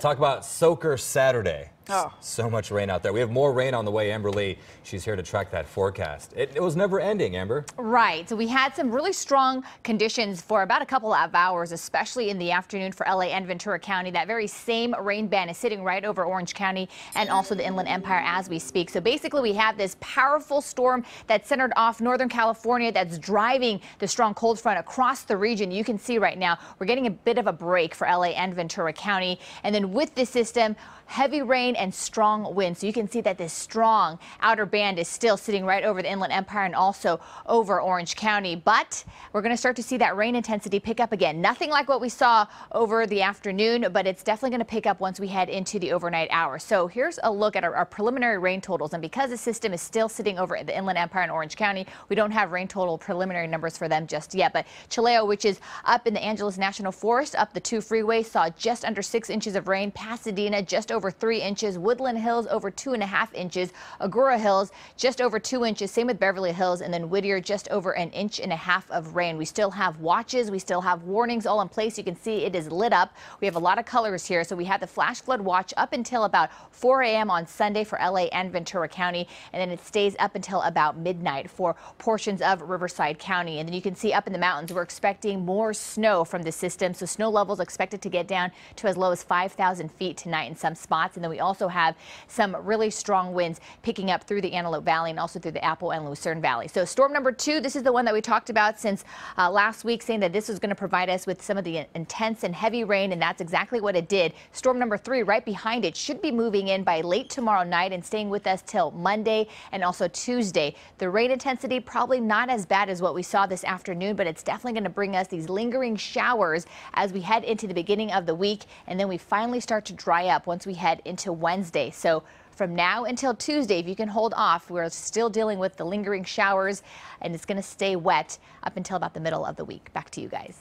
Talk about Soaker Saturday. Oh. So much rain out there. We have more rain on the way. Amber Lee, she's here to track that forecast. It, it was never ending, Amber. Right. So we had some really strong conditions for about a couple of hours, especially in the afternoon for LA and Ventura County. That very same rain band is sitting right over Orange County and also the Inland Empire as we speak. So basically, we have this powerful storm that's centered off Northern California that's driving the strong cold front across the region. You can see right now we're getting a bit of a break for LA and Ventura County. And then with this system, heavy rain and strong winds. So you can see that this strong outer band is still sitting right over the Inland Empire and also over Orange County. But we're going to start to see that rain intensity pick up again. Nothing like what we saw over the afternoon, but it's definitely going to pick up once we head into the overnight hours. So here's a look at our, our preliminary rain totals. And because the system is still sitting over the Inland Empire and Orange County, we don't have rain total preliminary numbers for them just yet. But Chilao, which is up in the Angeles National Forest, up the two freeway, saw just under six inches of rain. Pasadena, just over three inches. Woodland Hills over two and a half inches. Agoura Hills just over two inches. Same with Beverly Hills and then Whittier just over an inch and a half of rain. We still have watches. We still have warnings all in place. You can see it is lit up. We have a lot of colors here. So we had the flash flood watch up until about 4 a.m. on Sunday for LA and Ventura County. And then it stays up until about midnight for portions of Riverside County. And then you can see up in the mountains, we're expecting more snow from the system. So snow levels expected to get down to as low as 5,000 feet tonight in some spots. And then we also have some really strong winds picking up through the Antelope Valley and also through the Apple and Lucerne Valley. So storm number two, this is the one that we talked about since uh, last week, saying that this was going to provide us with some of the intense and heavy rain, and that's exactly what it did. Storm number three, right behind it, should be moving in by late tomorrow night and staying with us till Monday and also Tuesday. The rain intensity probably not as bad as what we saw this afternoon, but it's definitely going to bring us these lingering showers as we head into the beginning of the week, and then we finally start to dry up once we head into Wednesday. So from now until Tuesday, if you can hold off, we're still dealing with the lingering showers and it's going to stay wet up until about the middle of the week. Back to you guys.